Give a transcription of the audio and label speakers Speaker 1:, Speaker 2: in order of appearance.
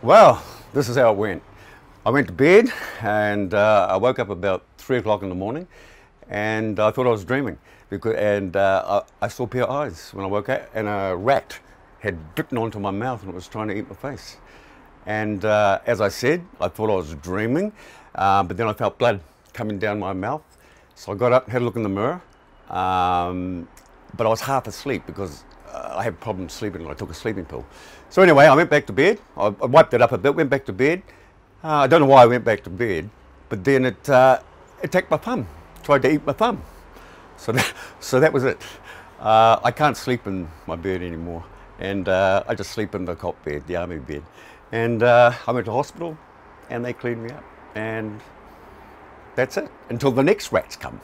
Speaker 1: Well, this is how it went. I went to bed and uh, I woke up about three o'clock in the morning and I thought I was dreaming because, and uh, I, I, saw pure eyes when I woke up and a rat had bitten onto my mouth and it was trying to eat my face. And uh, as I said, I thought I was dreaming, uh, but then I felt blood coming down my mouth. So I got up and had a look in the mirror, um, but I was half asleep because I had problems sleeping and I took a sleeping pill. So anyway, I went back to bed. I, I wiped it up a bit, went back to bed. Uh, I don't know why I went back to bed, but then it uh, attacked my thumb, tried to eat my thumb. So that, so that was it. Uh, I can't sleep in my bed anymore, and uh, I just sleep in the cot bed, the army bed. And uh, I went to hospital, and they cleaned me up, and that's it until the next rats come.